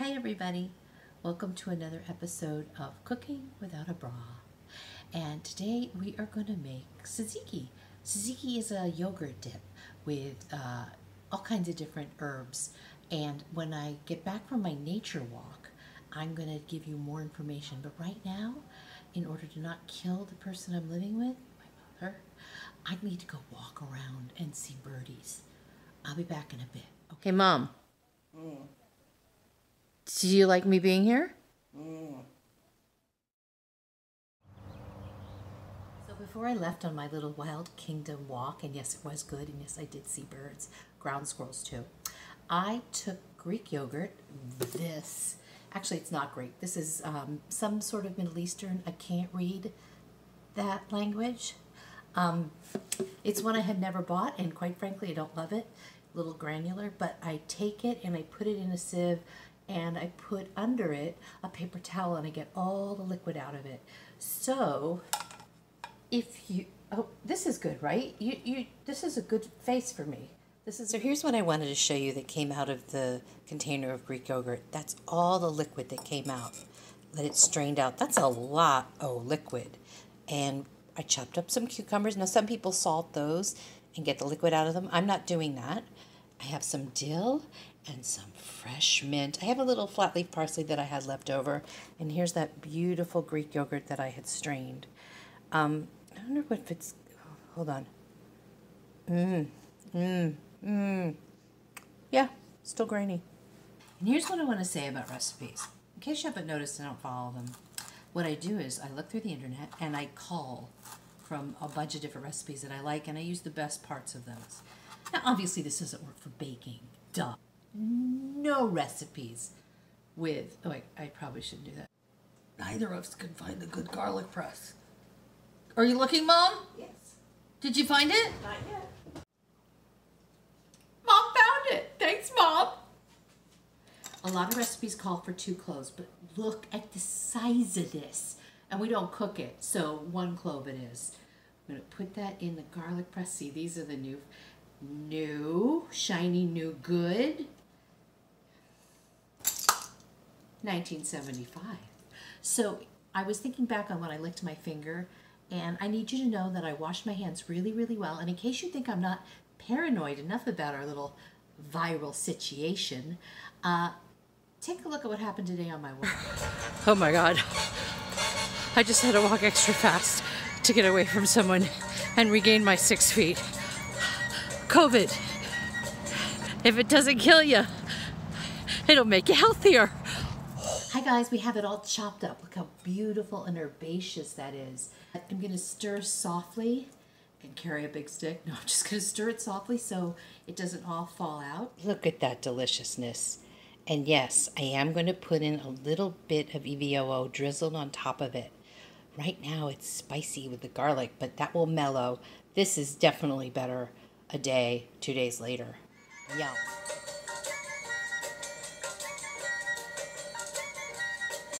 Hi, everybody. Welcome to another episode of Cooking Without a Bra. And today we are going to make tzatziki. Tzatziki is a yogurt dip with uh, all kinds of different herbs. And when I get back from my nature walk, I'm going to give you more information. But right now, in order to not kill the person I'm living with, my mother, I need to go walk around and see birdies. I'll be back in a bit. Okay, Mom. Do you like me being here? So before I left on my little wild kingdom walk, and yes, it was good, and yes, I did see birds, ground squirrels too. I took Greek yogurt. This, actually, it's not Greek. This is um, some sort of Middle Eastern. I can't read that language. Um, it's one I had never bought, and quite frankly, I don't love it. A little granular, but I take it and I put it in a sieve and I put under it a paper towel and I get all the liquid out of it. So, if you, oh, this is good, right? You, you, this is a good face for me. This is. So here's what I wanted to show you that came out of the container of Greek yogurt. That's all the liquid that came out. Let it strained out. That's a lot of liquid. And I chopped up some cucumbers. Now, some people salt those and get the liquid out of them. I'm not doing that. I have some dill and some fresh mint. I have a little flat leaf parsley that I had left over. And here's that beautiful Greek yogurt that I had strained. Um, I wonder if it's, oh, hold on. Mmm, mmm, mmm. Yeah, still grainy. And here's what I want to say about recipes. In case you haven't noticed, I don't follow them. What I do is I look through the internet and I call from a bunch of different recipes that I like and I use the best parts of those. Now, obviously, this doesn't work for baking. Duh. No recipes with. Oh, wait, I probably shouldn't do that. Neither of us can find a good garlic press. Are you looking, Mom? Yes. Did you find it? Not yet. Mom found it. Thanks, Mom. A lot of recipes call for two cloves, but look at the size of this. And we don't cook it, so one clove it is. I'm gonna put that in the garlic press. See, these are the new, new, shiny, new, good. 1975. So I was thinking back on when I licked my finger, and I need you to know that I washed my hands really, really well. And in case you think I'm not paranoid enough about our little viral situation, uh, take a look at what happened today on my walk. Oh my god. I just had to walk extra fast to get away from someone and regain my six feet. COVID. If it doesn't kill you, it'll make you healthier. Hi guys, we have it all chopped up. Look how beautiful and herbaceous that is. I'm gonna stir softly and carry a big stick. No, I'm just gonna stir it softly so it doesn't all fall out. Look at that deliciousness. And yes, I am to put in a little bit of EVOO drizzled on top of it. Right now it's spicy with the garlic, but that will mellow. This is definitely better a day, two days later. Yum.